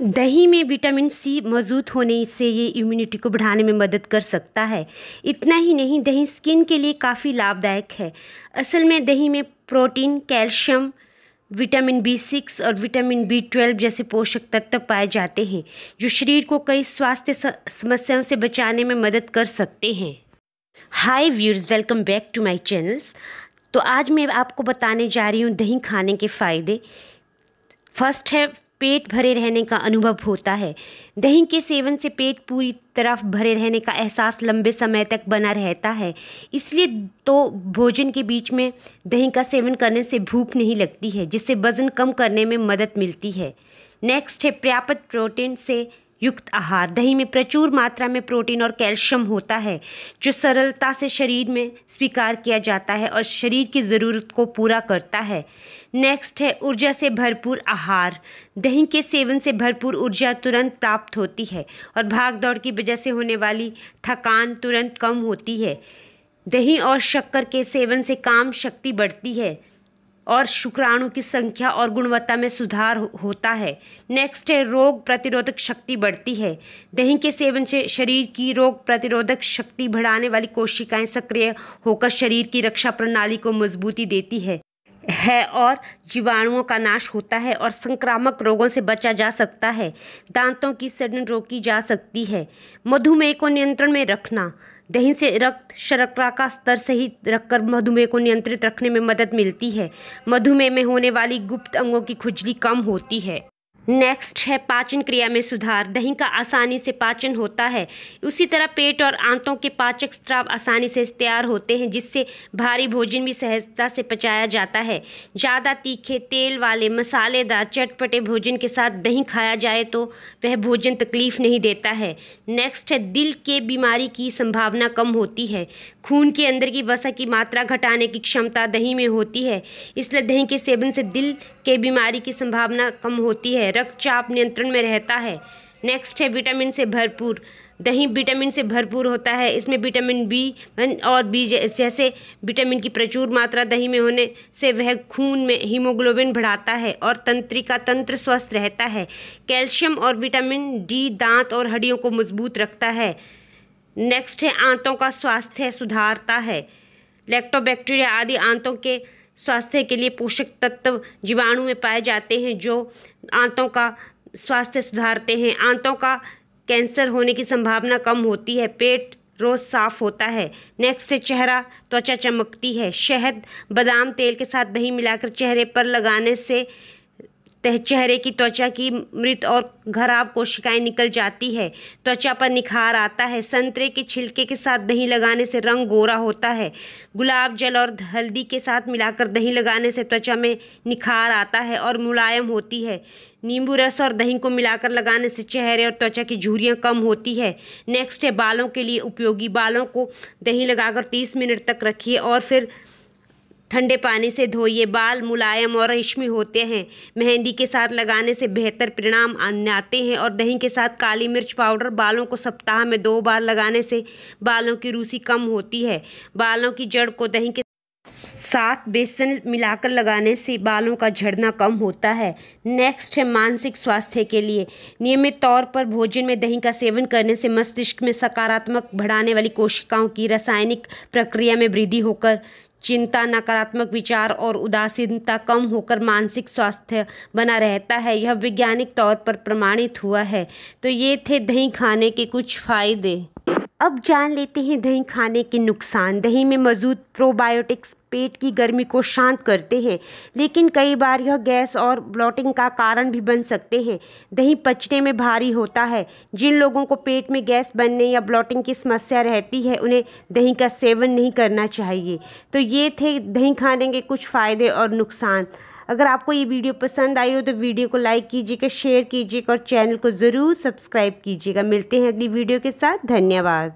दही में vitamin C मौजूद होने से ये इम्यूनिटी को बढ़ाने में मदद कर सकता है। इतना ही नहीं, दही स्किन के लिए काफ़ी लाभदायक है। असल में दही में protein calcium vitamin B six और विटामिन बी ट्वेल्व जैसे पोषक तत्व पाए जाते हैं, जो शरीर को कई स्वास्थ्य समस्याओं से बचाने में मदद कर सकते हैं। Hi viewers welcome back to my channels तो आज मैं आपको बताने जा रही हूँ दही खाने के फ़ायदे। फ़र्स्ट है पेट भरे रहने का अनुभव होता है। दही के सेवन से पेट पूरी तरफ़ भरे रहने का एहसास लंबे समय तक बना रहता है। इसलिए तो भोजन के बीच में दही का सेवन करने से भूख नहीं लगती है, जिससे वज़न कम करने में मदद मिलती है। नेक्स्ट है, पर्याप्त प्रोटीन से युक्त आहार। दही में प्रचुर मात्रा में प्रोटीन और कैल्शियम होता है, जो सरलता से शरीर में स्वीकार किया जाता है और शरीर की ज़रूरत को पूरा करता है। नेक्स्ट है, ऊर्जा से भरपूर आहार। दही के सेवन से भरपूर ऊर्जा तुरंत प्राप्त होती है और भाग दौड़ की वजह से होने वाली थकान तुरंत कम होती है। दही और शक्कर के सेवन से काम शक्ति बढ़ती है। और शुक्राणु की संख्या और गुणवत्ता में सुधार होता है। नेक्स्ट है, रोग प्रतिरोधक शक्ति बढ़ती है। दही के सेवन से शरीर की रोग प्रतिरोधक शक्ति बढ़ाने वाली कोशिकाएँ सक्रिय होकर शरीर की रक्षा प्रणाली को मजबूती देती है। है और जीवाणुओं का नाश होता है और संक्रामक रोगों से बचा जा सकता है। दांतों की सड़न रोकी जा सकती है। मधुमेह को नियंत्रण में रखना। दही से रक्त शर्करा का स्तर सही रखकर मधुमेह को नियंत्रित रखने में मदद मिलती है। मधुमेह में होने वाली गुप्त अंगों की खुजली कम होती है। नेक्स्ट है, पाचन क्रिया में सुधार। दही का आसानी से पाचन होता है। उसी तरह पेट और आंतों के पाचक स्त्राव आसानी से तैयार होते हैं, जिससे भारी भोजन भी सहजता से पचाया जाता है। ज़्यादा तीखे तेल वाले, मसालेदार, चटपटे भोजन के साथ दही खाया जाए तो वह भोजन तकलीफ़ नहीं देता है। नेक्स्ट है, दिल के बीमारी की संभावना कम होती है। खून के अंदर की वसा की मात्रा घटाने की क्षमता दही में होती है। इसलिए दही के सेवन से दिल के बीमारी की संभावना कम होती है। रक्तचाप नियंत्रण में रहता है। नेक्स्ट है विटामिन से भरपूर। दही विटामिन से भरपूर होता है। इसमें विटामिन बी और बी जैसे विटामिन की प्रचुर मात्रा दही में होने से वह खून में हीमोग्लोबिन बढ़ाता है और तंत्रिका तंत्र स्वस्थ रहता है। कैल्शियम और विटामिन डी दांत और हड्डियों को मज़बूत रखता है। नेक्स्ट है आंतों का स्वास्थ्य सुधारता है। लैक्टोबैक्टीरिया आदि आंतों के स्वास्थ्य के लिए पोषक तत्व जीवाणु में पाए जाते हैं, जो आंतों का स्वास्थ्य सुधारते हैं। आंतों का कैंसर होने की संभावना कम होती है। पेट रोज़ साफ़ होता है। नेक्स्ट, चेहरा त्वचा चमकती है। शहद, बादाम तेल के साथ दही मिलाकर चेहरे पर लगाने से चेहरे की त्वचा की मृत और खराब कोशिकाएँ निकल जाती है। त्वचा पर निखार आता है। संतरे के छिलके के साथ दही लगाने से रंग गोरा होता है। गुलाब जल और हल्दी के साथ मिलाकर दही लगाने से त्वचा में निखार आता है और मुलायम होती है। नींबू रस और दही को मिलाकर लगाने से चेहरे और त्वचा की झुर्रियाँ कम होती है। नेक्स्ट है बालों के लिए उपयोगी। बालों को दही लगाकर तीस मिनट तक रखिए और फिर ठंडे पानी से धोइए, बाल मुलायम और रेशमी होते हैं। मेहंदी के साथ लगाने से बेहतर परिणाम आते हैं और दही के साथ काली मिर्च पाउडर बालों को सप्ताह में दो बार लगाने से बालों की रूसी कम होती है। बालों की जड़ को दही के साथ बेसन मिलाकर लगाने से बालों का झड़ना कम होता है। नेक्स्ट है मानसिक स्वास्थ्य के लिए। नियमित तौर पर भोजन में दही का सेवन करने से मस्तिष्क में सकारात्मक बढ़ाने वाली कोशिकाओं की रासायनिक प्रक्रिया में वृद्धि होकर चिंता, नकारात्मक विचार और उदासीनता कम होकर मानसिक स्वास्थ्य बना रहता है। यह वैज्ञानिक तौर पर प्रमाणित हुआ है। तो ये थे दही खाने के कुछ फ़ायदे। अब जान लेते हैं दही खाने के नुकसान। दही में मौजूद प्रोबायोटिक्स पेट की गर्मी को शांत करते हैं। लेकिन कई बार यह गैस और ब्लॉटिंग का कारण भी बन सकते हैं। दही पचने में भारी होता है। जिन लोगों को पेट में गैस बनने या ब्लॉटिंग की समस्या रहती है, उन्हें दही का सेवन नहीं करना चाहिए। तो ये थे दही खाने के कुछ फ़ायदे और नुकसान। अगर आपको ये वीडियो पसंद आई हो तो वीडियो को लाइक कीजिएगा, शेयर कीजिएगा और चैनल को ज़रूर सब्सक्राइब कीजिएगा। मिलते हैं अगली वीडियो के साथ। धन्यवाद।